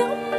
여